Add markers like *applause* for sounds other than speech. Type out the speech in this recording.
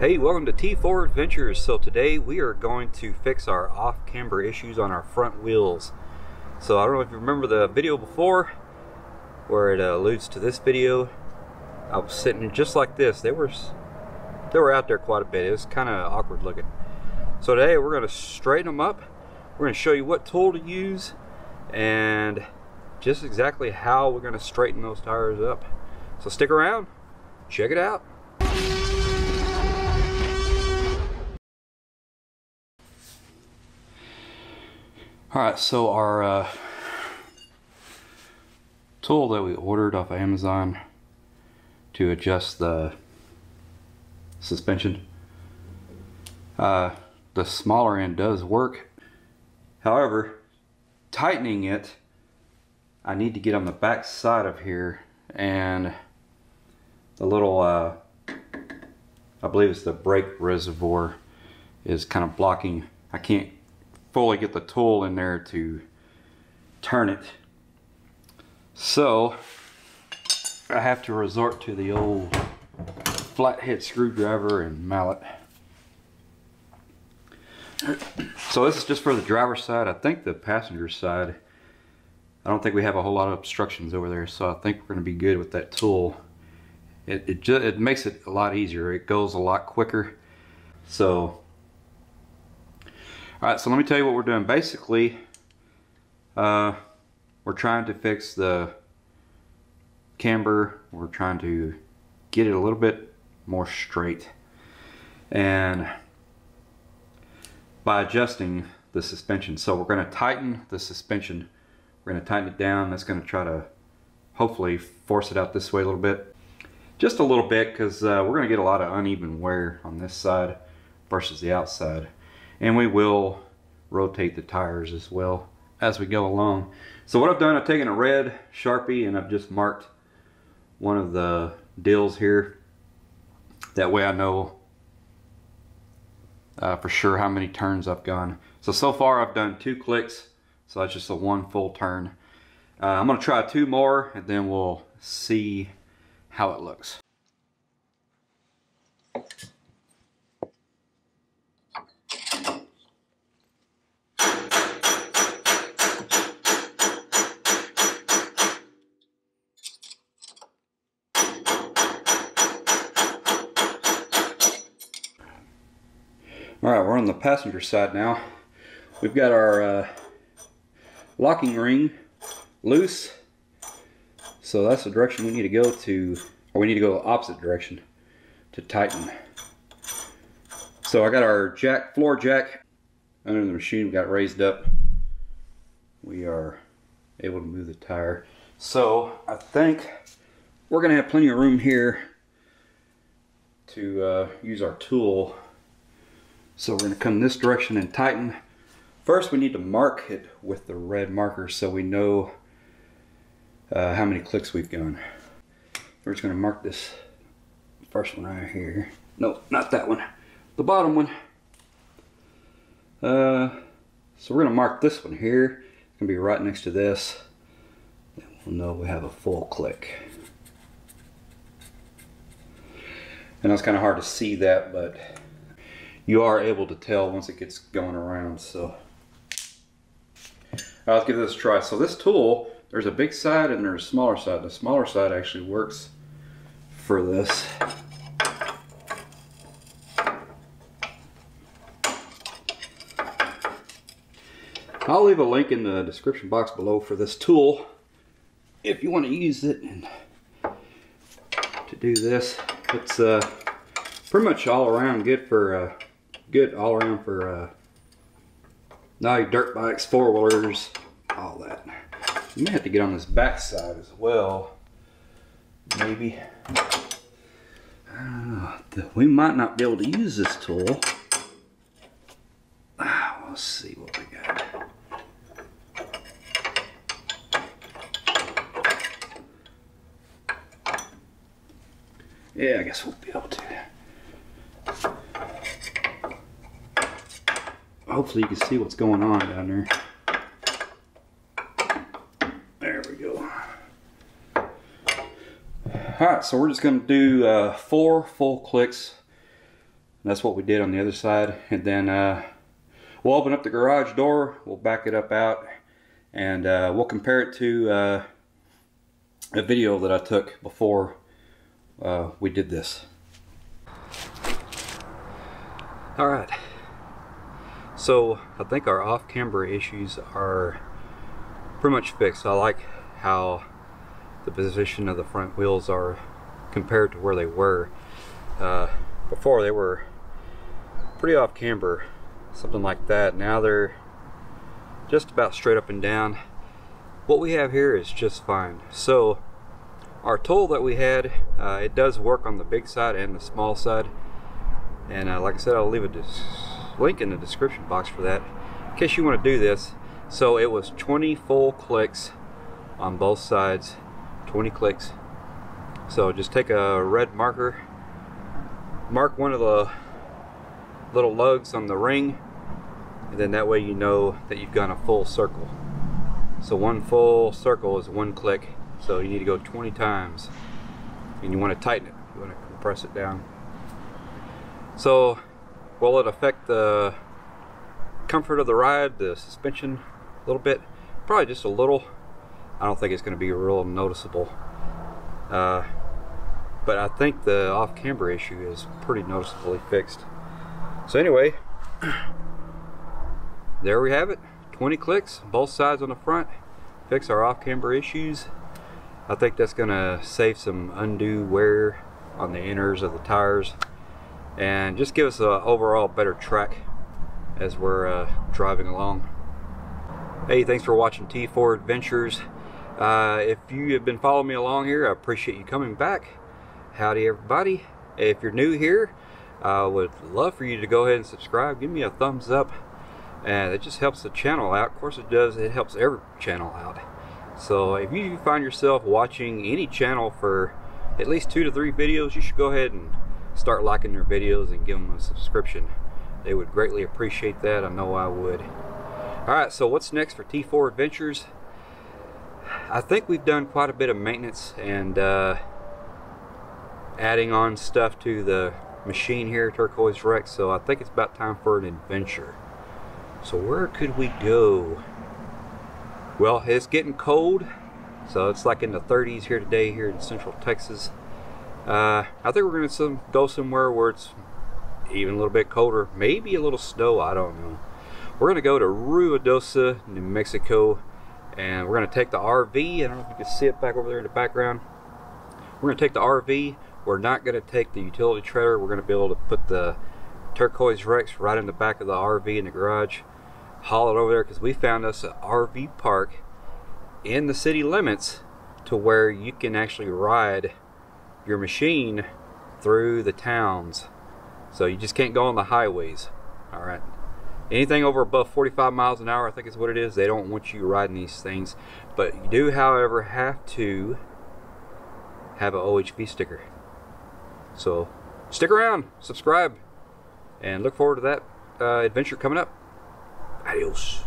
Hey, welcome to T4 Adventures. So today we are going to fix our off-camber issues on our front wheels. So I don't know if you remember the video before where it uh, alludes to this video. I was sitting just like this. They were they were out there quite a bit. It was kind of awkward looking. So today we're going to straighten them up. We're going to show you what tool to use and just exactly how we're going to straighten those tires up. So stick around, check it out. All right, so our uh, tool that we ordered off of Amazon to adjust the suspension, uh, the smaller end does work. However, tightening it, I need to get on the back side of here and the little, uh, I believe it's the brake reservoir is kind of blocking. I can't fully get the tool in there to turn it. So I have to resort to the old flathead screwdriver and mallet. So this is just for the driver's side. I think the passenger side, I don't think we have a whole lot of obstructions over there. So I think we're gonna be good with that tool. It, it, it makes it a lot easier. It goes a lot quicker. So all right, so let me tell you what we're doing. Basically, uh, we're trying to fix the camber. We're trying to get it a little bit more straight. And by adjusting the suspension. So we're going to tighten the suspension. We're going to tighten it down. That's going to try to hopefully force it out this way a little bit. Just a little bit because uh, we're going to get a lot of uneven wear on this side versus the outside and we will rotate the tires as well as we go along. So what I've done, I've taken a red Sharpie and I've just marked one of the dills here. That way I know uh, for sure how many turns I've gone. So, so far I've done two clicks, so that's just a one full turn. Uh, I'm gonna try two more and then we'll see how it looks. All right, we're on the passenger side now. We've got our uh, locking ring loose. So that's the direction we need to go to, or we need to go the opposite direction to tighten. So I got our jack, floor jack under the machine, we got raised up. We are able to move the tire. So I think we're gonna have plenty of room here to uh, use our tool so we're to come this direction and tighten. First we need to mark it with the red marker so we know uh, how many clicks we've gone. We're just to mark this first one right here. No, not that one. The bottom one. Uh, so we're to mark this one here. It's to be right next to this. And we'll know we have a full click. And that's kind of hard to see that, but you are able to tell once it gets going around. So right, let's give this a try. So this tool, there's a big side and there's a smaller side. The smaller side actually works for this. I'll leave a link in the description box below for this tool if you want to use it and to do this. It's uh, pretty much all around good for uh, good all around for uh, now dirt bikes, four wheelers, all that. You may have to get on this back side as well. Maybe. Uh, we might not be able to use this tool. Ah, we'll see what we got. Yeah, I guess we'll be able to. Hopefully you can see what's going on down there. There we go. All right, so we're just gonna do uh, four full clicks that's what we did on the other side. And then uh, we'll open up the garage door, we'll back it up out, and uh, we'll compare it to uh, a video that I took before uh, we did this. All right. So I think our off-camber issues are pretty much fixed. I like how the position of the front wheels are compared to where they were. Uh, before they were pretty off camber, something like that. Now they're just about straight up and down. What we have here is just fine. So our tool that we had, uh, it does work on the big side and the small side. And uh, like I said, I'll leave a link in the description box for that in case you want to do this. So it was 20 full clicks on both sides, 20 clicks. So just take a red marker, mark one of the little lugs on the ring, and then that way you know that you've gone a full circle. So one full circle is one click, so you need to go 20 times. And you want to tighten it, you want to compress it down. So will it affect the comfort of the ride, the suspension a little bit? Probably just a little. I don't think it's going to be real noticeable. Uh, but I think the off-camber issue is pretty noticeably fixed. So anyway, *clears throat* there we have it. 20 clicks, both sides on the front. Fix our off-camber issues. I think that's going to save some undue wear on the inners of the tires and just give us an overall better track as we're uh, driving along. Hey, thanks for watching T4 Adventures. Uh, if you have been following me along here, I appreciate you coming back. Howdy everybody. If you're new here, I would love for you to go ahead and subscribe. Give me a thumbs up. And it just helps the channel out. Of course it does. It helps every channel out. So if you find yourself watching any channel for at least two to three videos, you should go ahead and start liking their videos and give them a subscription. They would greatly appreciate that. I know I would. Alright, so what's next for T4 Adventures? I think we've done quite a bit of maintenance and uh, adding on stuff to the machine here, Turquoise Rex, so I think it's about time for an adventure. So where could we go? Well, it's getting cold, so it's like in the 30s here today here in central Texas. Uh, I think we're going to go somewhere where it's even a little bit colder, maybe a little snow, I don't know. We're going to go to Ruidoso, New Mexico, and we're going to take the RV. I don't know if you can see it back over there in the background. We're going to take the RV. We're not going to take the utility trailer. We're going to be able to put the Turquoise Rex right in the back of the RV in the garage, haul it over there because we found us an RV park in the city limits to where you can actually ride your machine through the towns. So you just can't go on the highways. All right. Anything over above 45 miles an hour, I think is what it is. They don't want you riding these things. But you do, however, have to have an OHV sticker. So stick around, subscribe, and look forward to that uh, adventure coming up. Adios.